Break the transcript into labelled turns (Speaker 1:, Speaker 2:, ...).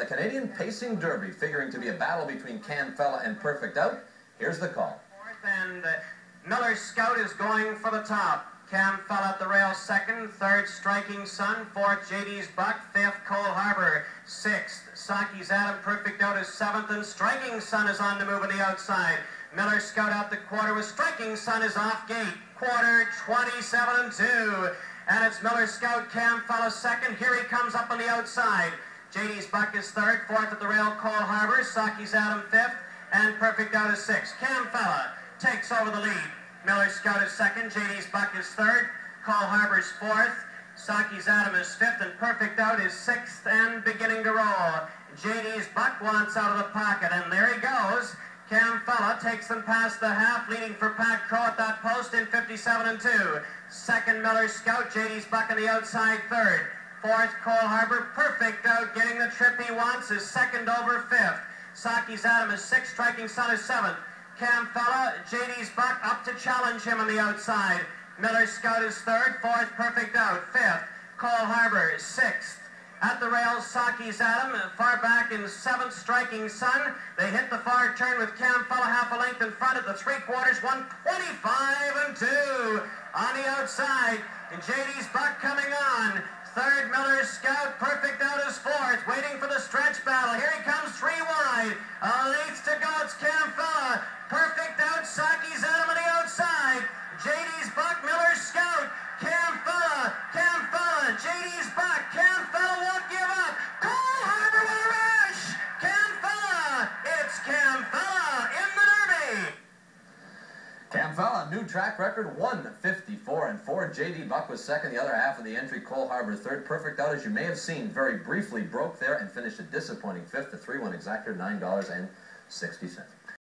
Speaker 1: The Canadian Pacing Derby, figuring to be a battle between Cam Fella and Perfect Out. Here's the call.
Speaker 2: Fourth and uh, Miller Scout is going for the top. Cam Fella at the rail second, third Striking Sun, fourth JD's Buck, fifth Cole Harbor, sixth Saki's Adam Perfect Out is seventh, and Striking Sun is on the move on the outside. Miller Scout out the quarter with Striking Sun is off gate. Quarter 27 and 2. And it's Miller Scout, Camfella second. Here he comes up on the outside. JD's Buck is third, fourth at the rail, Cole Harbor, Saki's Adam fifth, and Perfect Out is sixth. Cam Fella takes over the lead. Miller Scout is second, JD's Buck is third, Cole Harbor's fourth, Saki's Adam is fifth, and Perfect Out is sixth and beginning to roll. JD's Buck wants out of the pocket, and there he goes. Cam Fella takes them past the half, leading for Pat Crowe at that post in 57 and 2. Second, Miller Scout, JD's Buck on the outside third. Fourth, Cole Harbor, perfect out, getting the trip he wants, is second over fifth. Saki's Adam is sixth, Striking Sun is seventh. Cam Fella, JD's Buck up to challenge him on the outside. Miller Scout is third, fourth, perfect out, fifth. Cole Harbor is sixth. At the rails, Saki's Adam, far back in seventh, Striking Sun. They hit the far turn with Cam Fella half a length in front at the three quarters, 125 and 2 on the outside. And JD's Buck coming on. Third, Miller's Scout, perfect out is fourth, waiting for the stretch battle. Here he comes, three wide. Length to go, it's Cam Fella. Perfect out, Saki's Adam on the outside. JD's Cam
Speaker 1: Fella, new track record, 154 and 4. J.D. Buck was second, the other half of the entry. Cole Harbor third. Perfect out, as you may have seen, very briefly broke there and finished a disappointing fifth. The 3 1 exactor, $9.60.